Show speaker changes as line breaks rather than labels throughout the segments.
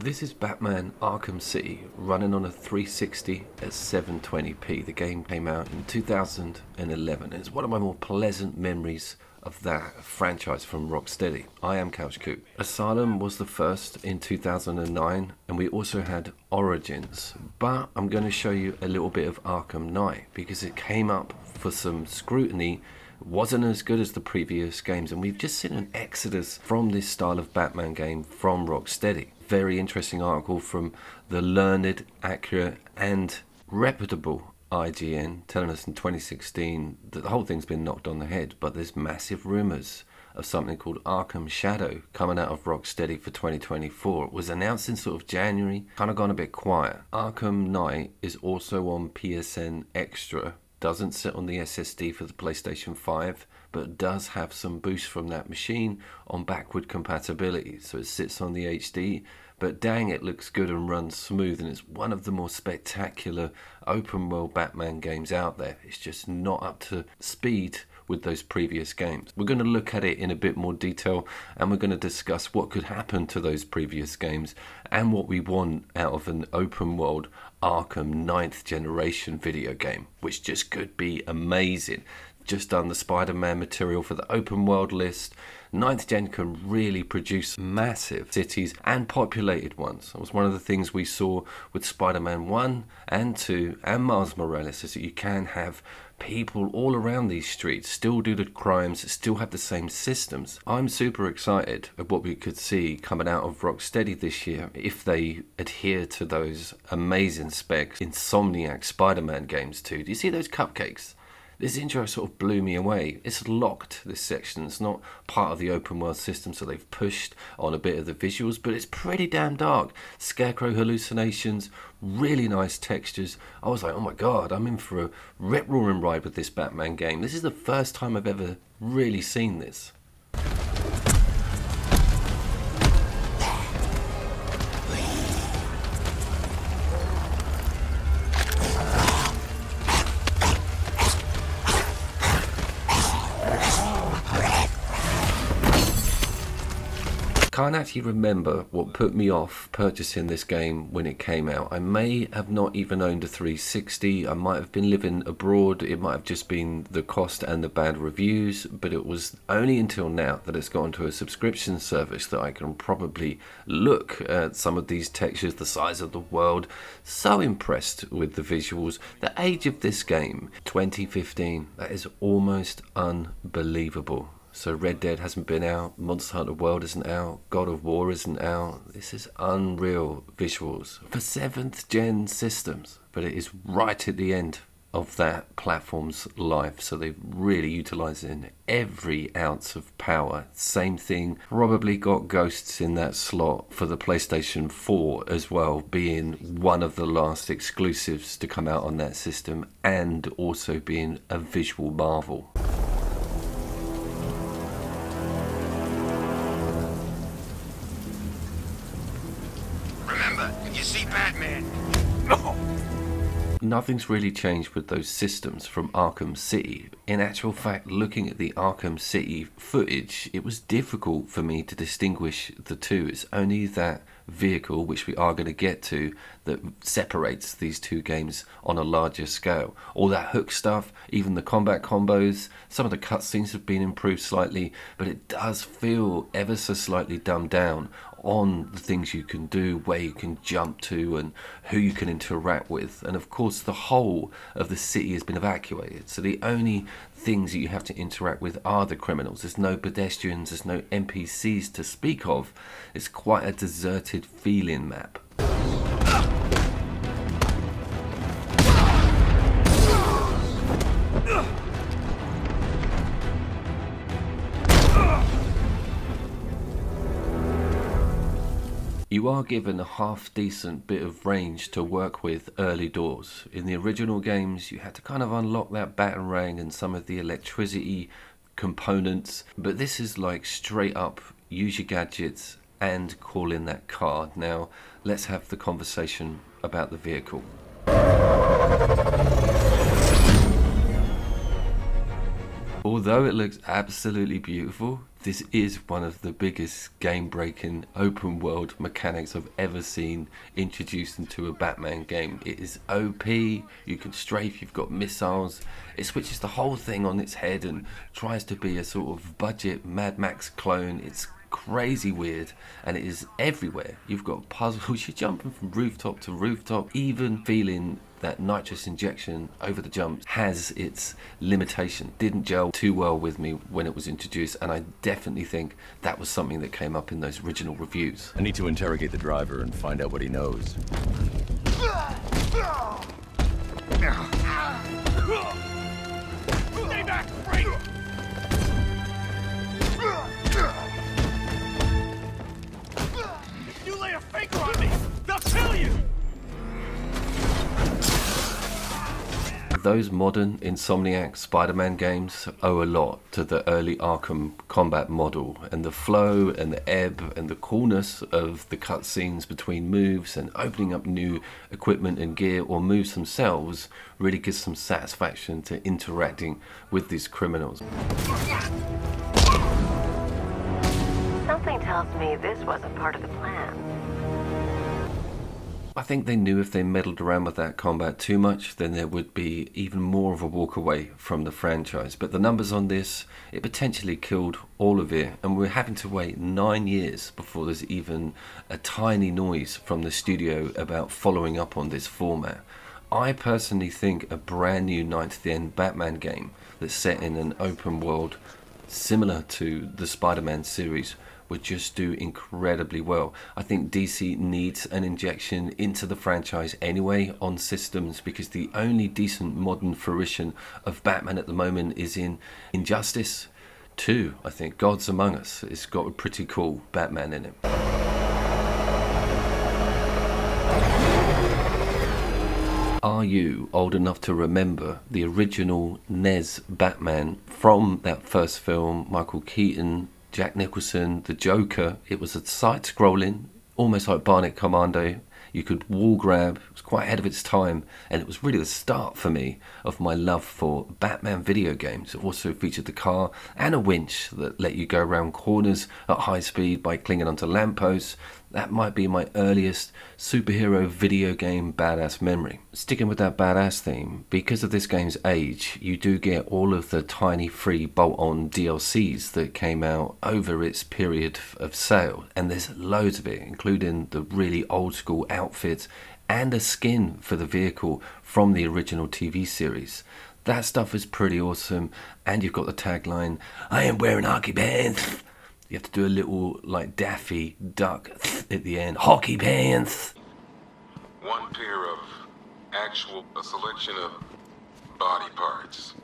This is Batman Arkham City running on a 360 at 720p. The game came out in 2011. It's one of my more pleasant memories of that franchise from Rocksteady. I am Couch Coop. Asylum was the first in 2009, and we also had Origins. But I'm going to show you a little bit of Arkham Knight because it came up for some scrutiny wasn't as good as the previous games, and we've just seen an exodus from this style of Batman game from Rocksteady very interesting article from the learned, accurate, and reputable IGN telling us in 2016 that the whole thing's been knocked on the head, but there's massive rumours of something called Arkham Shadow coming out of Rocksteady for 2024. It was announced in sort of January, kind of gone a bit quiet. Arkham Knight is also on PSN Extra, doesn't sit on the SSD for the PlayStation 5 but does have some boost from that machine on backward compatibility. So it sits on the HD, but dang, it looks good and runs smooth, and it's one of the more spectacular open world Batman games out there. It's just not up to speed with those previous games. We're going to look at it in a bit more detail and we're going to discuss what could happen to those previous games and what we want out of an open world Arkham 9th generation video game, which just could be amazing just done the Spider Man material for the open world list. Ninth Gen can really produce massive cities and populated ones. It was one of the things we saw with Spider Man 1 and 2 and Miles Morales is that you can have people all around these streets still do the crimes, still have the same systems. I'm super excited of what we could see coming out of Rocksteady this year if they adhere to those amazing specs Insomniac Spider Man games too. Do you see those cupcakes? This intro sort of blew me away. It's locked, this section. It's not part of the open world system, so they've pushed on a bit of the visuals, but it's pretty damn dark. Scarecrow hallucinations, really nice textures. I was like, oh my god, I'm in for a rip roaring ride with this Batman game. This is the first time I've ever really seen this. Can't actually remember what put me off purchasing this game when it came out. I may have not even owned a 360. I might have been living abroad. It might have just been the cost and the bad reviews. But it was only until now that it's gone to a subscription service that I can probably look at some of these textures, the size of the world. So impressed with the visuals. The age of this game, 2015, that is almost unbelievable. So Red Dead hasn't been out, Monster Hunter World isn't out, God of War isn't out. This is unreal visuals for seventh gen systems, but it is right at the end of that platform's life. So they're really utilizing every ounce of power. Same thing, probably got Ghosts in that slot for the PlayStation 4 as well, being one of the last exclusives to come out on that system and also being a visual marvel. Nothing's really changed with those systems from Arkham City. In actual fact, looking at the Arkham City footage, it was difficult for me to distinguish the two. It's only that vehicle, which we are going to get to, that separates these two games on a larger scale. All that hook stuff, even the combat combos, some of the cutscenes have been improved slightly, but it does feel ever so slightly dumbed down on the things you can do, where you can jump to, and who you can interact with. And of course, the whole of the city has been evacuated. So the only things that you have to interact with are the criminals. There's no pedestrians, there's no NPCs to speak of. It's quite a deserted feeling map. You are given a half decent bit of range to work with early doors. In the original games, you had to kind of unlock that batarang and some of the electricity components, but this is like straight up use your gadgets and call in that card. Now, let's have the conversation about the vehicle. Although it looks absolutely beautiful, this is one of the biggest game breaking open world mechanics I've ever seen introduced into a Batman game. It is OP, you can strafe, you've got missiles. It switches the whole thing on its head and tries to be a sort of budget Mad Max clone. It's crazy weird and it is everywhere. You've got puzzles, you're jumping from rooftop to rooftop, even feeling that nitrous injection over the jumps has its limitation. Didn't gel too well with me when it was introduced, and I definitely think that was something that came up in those original reviews.
I need to interrogate the driver and find out what he knows.
Stay back! Break! If you lay a finger on me, they'll kill you!
Those modern Insomniac Spider Man games owe a lot to the early Arkham combat model, and the flow and the ebb and the coolness of the cutscenes between moves and opening up new equipment and gear or moves themselves really gives some satisfaction to interacting with these criminals.
Something tells me this wasn't part of the plan.
I think they knew if they meddled around with that combat too much, then there would be even more of a walk away from the franchise. But the numbers on this, it potentially killed all of it, and we're having to wait nine years before there's even a tiny noise from the studio about following up on this format. I personally think a brand new Ninth Gen Batman game that's set in an open world similar to the Spider Man series would just do incredibly well. I think DC needs an injection into the franchise anyway on systems because the only decent modern fruition of Batman at the moment is in Injustice 2, I think. Gods Among Us. It's got a pretty cool Batman in it. Are you old enough to remember the original NES Batman from that first film? Michael Keaton, Jack Nicholson, the Joker. It was a side scrolling, almost like Bionic Commando. You could wall grab, it was quite ahead of its time, and it was really the start for me of my love for Batman video games. It also featured the car and a winch that let you go around corners at high speed by clinging onto lampposts. That might be my earliest superhero video game badass memory. Sticking with that badass theme, because of this game's age, you do get all of the tiny free bolt on DLCs that came out over its period of sale, and there's loads of it, including the really old school outfits and a skin for the vehicle from the original TV series. That stuff is pretty awesome, and you've got the tagline I am wearing hockey pants. You have to do a little like Daffy Duck at the end. Hockey pants.
One pair of actual, a selection of body parts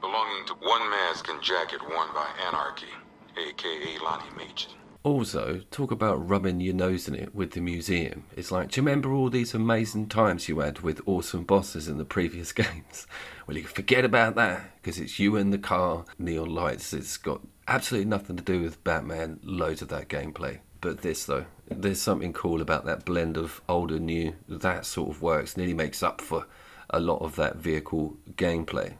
belonging to one mask and jacket worn by Anarky, aka Lonnie Machin.
Also, talk about rubbing your nose in it with the museum. It's like, do you remember all these amazing times you had with awesome bosses in the previous games? Well, you can forget about that because it's you in the car, neon lights. It's got absolutely nothing to do with Batman, loads of that gameplay. But this, though, there's something cool about that blend of old and new. That sort of works, nearly makes up for a lot of that vehicle gameplay.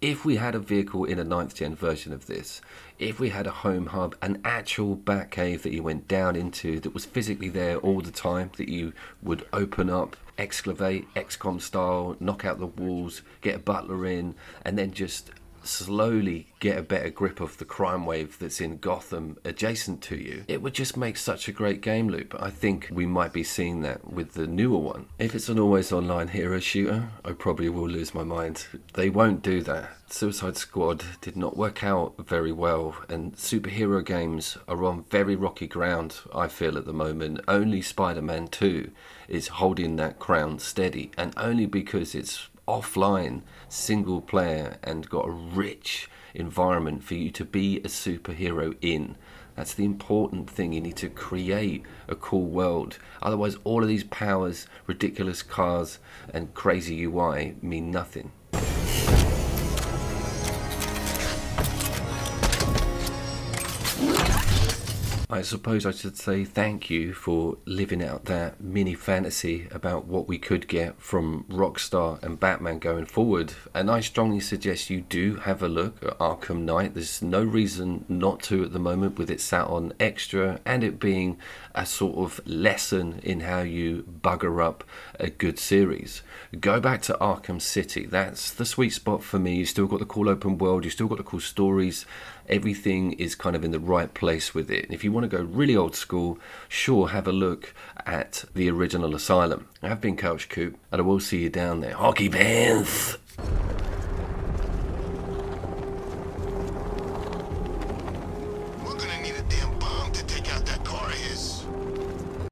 If we had a vehicle in a 9th gen version of this, if we had a home hub, an actual bat cave that you went down into that was physically there all the time, that you would open up, excavate, XCOM style, knock out the walls, get a butler in, and then just slowly get a better grip of the crime wave that's in Gotham adjacent to you, it would just make such a great game loop. I think we might be seeing that with the newer one. If it's an always online hero shooter, I probably will lose my mind. They won't do that. Suicide Squad did not work out very well, and superhero games are on very rocky ground, I feel, at the moment. Only Spider Man 2 is holding that crown steady, and only because it's offline, single player, and got a rich environment for you to be a superhero in. That's the important thing. You need to create a cool world. Otherwise, all of these powers, ridiculous cars, and crazy UI mean nothing. I suppose I should say thank you for living out that mini fantasy about what we could get from Rockstar and Batman going forward. And I strongly suggest you do have a look at Arkham Knight. There's no reason not to at the moment with it sat on extra and it being a sort of lesson in how you bugger up a good series. Go back to Arkham City. That's the sweet spot for me. You've still got the cool open world, you've still got the cool stories. Everything is kind of in the right place with it. If you want to go really old school, sure, have a look at the original Asylum. I have been Couch Coop, and I will see you down there. Hockey pants!